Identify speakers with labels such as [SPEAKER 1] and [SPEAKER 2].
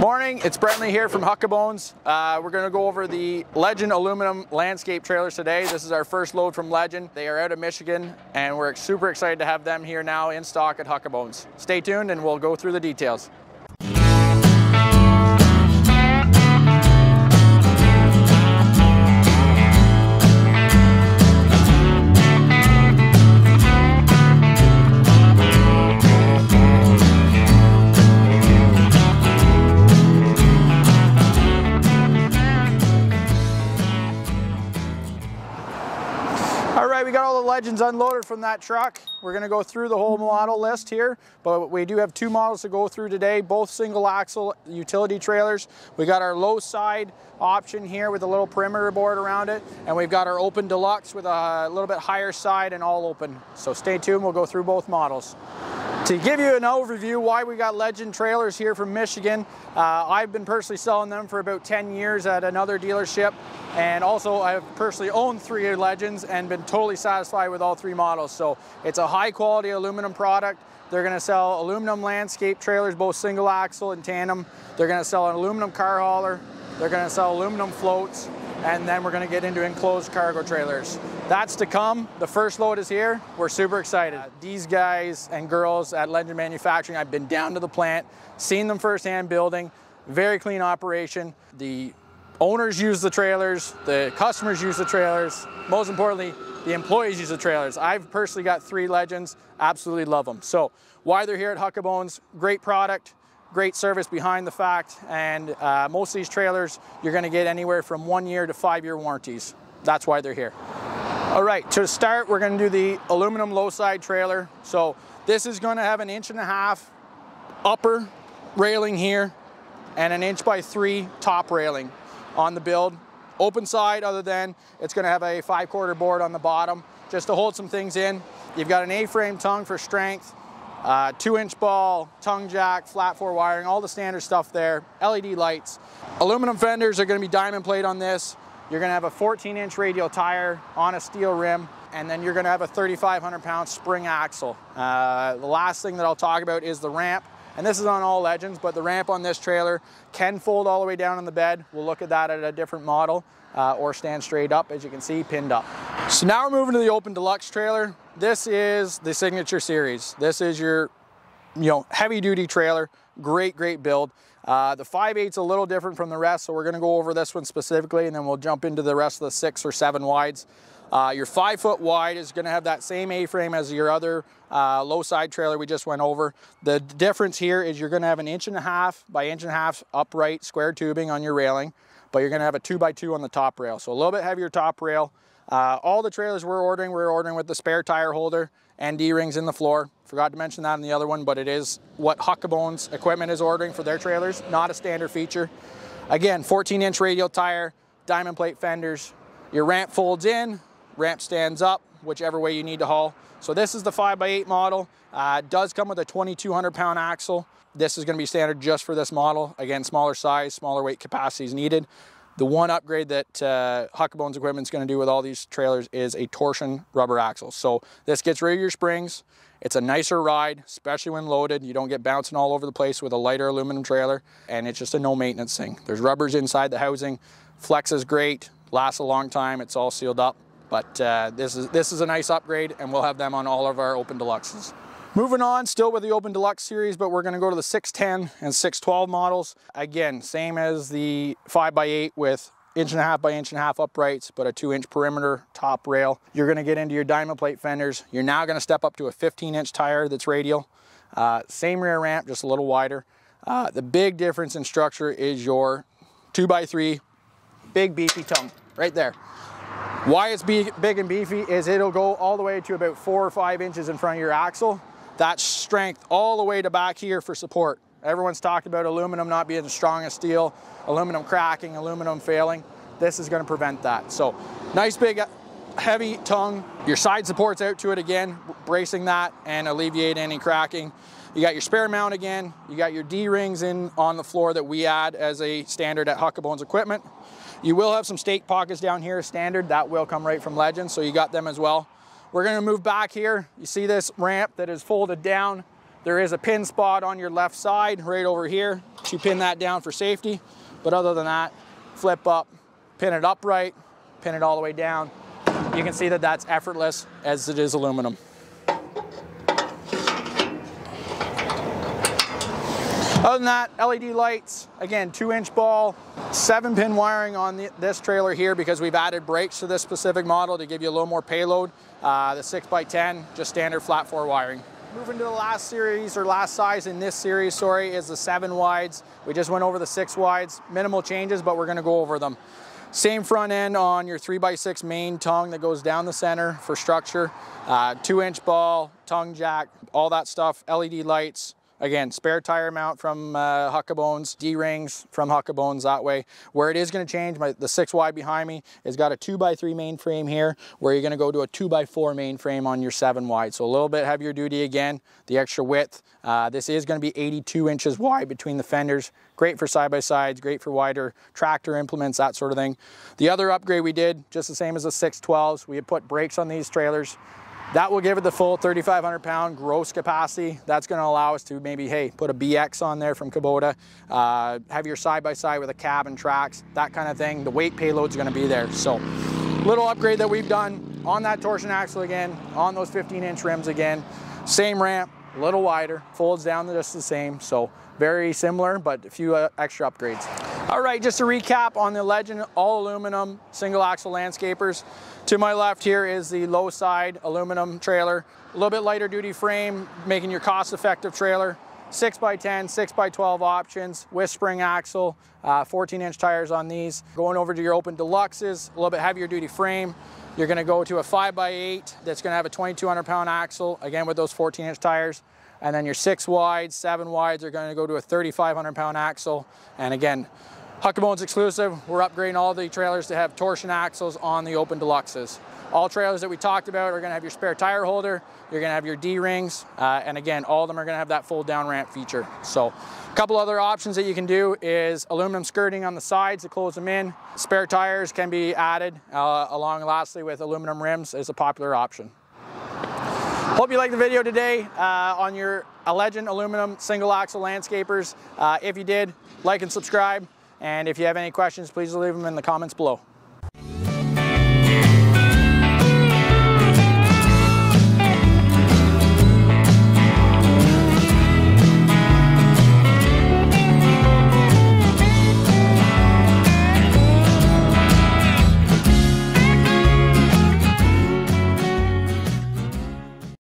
[SPEAKER 1] Morning, it's Brentley here from Huckabones. Uh, we're going to go over the Legend aluminum landscape trailers today. This is our first load from Legend. They are out of Michigan and we're super excited to have them here now in stock at Huckabones. Stay tuned and we'll go through the details. Legends unloaded from that truck. We're gonna go through the whole model list here, but we do have two models to go through today, both single axle utility trailers. We got our low side option here with a little perimeter board around it, and we've got our open deluxe with a little bit higher side and all open. So stay tuned, we'll go through both models. To give you an overview why we got Legend trailers here from Michigan, uh, I've been personally selling them for about 10 years at another dealership. And also I've personally owned three Legends and been totally satisfied with all three models. So it's a high quality aluminum product. They're gonna sell aluminum landscape trailers, both single axle and tandem. They're gonna sell an aluminum car hauler. They're gonna sell aluminum floats and then we're gonna get into enclosed cargo trailers. That's to come. The first load is here. We're super excited. Uh, these guys and girls at Legend Manufacturing, I've been down to the plant, seen them firsthand building, very clean operation. The owners use the trailers, the customers use the trailers, most importantly, the employees use the trailers. I've personally got three Legends, absolutely love them. So why they're here at Huckabones, great product, great service behind the fact, and uh, most of these trailers, you're gonna get anywhere from one year to five year warranties. That's why they're here. All right, to start, we're gonna do the aluminum low side trailer. So this is gonna have an inch and a half upper railing here and an inch by three top railing on the build. Open side, other than it's gonna have a five quarter board on the bottom just to hold some things in. You've got an A-frame tongue for strength, uh, two inch ball, tongue jack, flat four wiring, all the standard stuff there, LED lights. Aluminum fenders are gonna be diamond plate on this. You're gonna have a 14 inch radial tire on a steel rim, and then you're gonna have a 3,500 pound spring axle. Uh, the last thing that I'll talk about is the ramp. And this is on all Legends, but the ramp on this trailer can fold all the way down on the bed. We'll look at that at a different model uh, or stand straight up, as you can see, pinned up. So now we're moving to the open deluxe trailer. This is the signature series. This is your you know, heavy duty trailer, great, great build. Uh, the 5.8's a little different from the rest, so we're gonna go over this one specifically and then we'll jump into the rest of the six or seven wides. Uh, your five foot wide is gonna have that same A-frame as your other uh, low side trailer we just went over. The difference here is you're gonna have an inch and a half by inch and a half upright square tubing on your railing, but you're gonna have a two by two on the top rail. So a little bit heavier top rail. Uh, all the trailers we're ordering, we're ordering with the spare tire holder and D-rings in the floor. Forgot to mention that in the other one, but it is what Huckabones equipment is ordering for their trailers, not a standard feature. Again, 14 inch radial tire, diamond plate fenders. Your ramp folds in, ramp stands up, whichever way you need to haul. So this is the 5x8 model. Uh, does come with a 2,200 pound axle. This is gonna be standard just for this model. Again, smaller size, smaller weight capacity is needed. The one upgrade that uh, Huckabones equipment is going to do with all these trailers is a torsion rubber axle. So this gets rid of your springs. It's a nicer ride, especially when loaded. You don't get bouncing all over the place with a lighter aluminum trailer, and it's just a no maintenance thing. There's rubbers inside the housing. Flex is great, lasts a long time. It's all sealed up. But uh, this is this is a nice upgrade, and we'll have them on all of our Open Deluxes. Moving on, still with the Open Deluxe series, but we're gonna go to the 610 and 612 models. Again, same as the 5x8 with inch and a half by inch and a half uprights, but a two inch perimeter top rail. You're gonna get into your diamond plate fenders. You're now gonna step up to a 15 inch tire that's radial. Uh, same rear ramp, just a little wider. Uh, the big difference in structure is your two by three, big beefy tongue, right there. Why it's big, and beefy is it'll go all the way to about four or five inches in front of your axle. That strength all the way to back here for support. Everyone's talked about aluminum not being as strong as steel, aluminum cracking, aluminum failing. This is gonna prevent that. So nice big heavy tongue. Your side supports out to it again, bracing that and alleviate any cracking. You got your spare mount again. You got your D-rings in on the floor that we add as a standard at Huckabones equipment. You will have some stake pockets down here standard. That will come right from Legend, so you got them as well. We're gonna move back here. You see this ramp that is folded down There is a pin spot on your left side right over here. You pin that down for safety. But other than that, flip up, pin it upright, pin it all the way down. You can see that that's effortless as it is aluminum. Other than that, LED lights, again, two inch ball, seven pin wiring on the, this trailer here because we've added brakes to this specific model to give you a little more payload. Uh, the six by 10, just standard flat four wiring. Moving to the last series or last size in this series, sorry, is the seven wides. We just went over the six wides, minimal changes, but we're gonna go over them. Same front end on your three by six main tongue that goes down the center for structure. Uh, two inch ball, tongue jack, all that stuff, LED lights, Again, spare tire mount from uh, Huckabones, D-rings from Huckabones that way. Where it is gonna change, my, the six wide behind me has got a two by three main frame here, where you're gonna go to a two by four main frame on your seven wide. So a little bit heavier duty again, the extra width. Uh, this is gonna be 82 inches wide between the fenders. Great for side-by-sides, great for wider tractor implements, that sort of thing. The other upgrade we did, just the same as the 612s, we had put brakes on these trailers. That will give it the full 3,500 pound gross capacity. That's gonna allow us to maybe, hey, put a BX on there from Kubota, uh, have your side-by-side -side with a cab and tracks, that kind of thing. The weight payload's gonna be there. So little upgrade that we've done on that torsion axle again, on those 15 inch rims again. Same ramp, a little wider, folds down just the same. So very similar, but a few uh, extra upgrades. All right, just to recap on the Legend all aluminum single axle landscapers. To my left here is the low side aluminum trailer. A little bit lighter duty frame, making your cost effective trailer. 6x10, 6x12 options with spring axle, uh, 14 inch tires on these. Going over to your open deluxes, a little bit heavier duty frame. You're gonna go to a 5x8 that's gonna have a 2,200 pound axle, again with those 14 inch tires. And then your six wides, seven wides are gonna go to a 3,500 pound axle. And again, Huckabones exclusive, we're upgrading all the trailers to have torsion axles on the open deluxes. All trailers that we talked about are gonna have your spare tire holder, you're gonna have your D-rings, uh, and again, all of them are gonna have that fold down ramp feature. So a couple other options that you can do is aluminum skirting on the sides to close them in. Spare tires can be added uh, along lastly with aluminum rims is a popular option. Hope you liked the video today uh, on your Legend aluminum single axle landscapers. Uh, if you did, like and subscribe. And if you have any questions, please leave them in the comments below.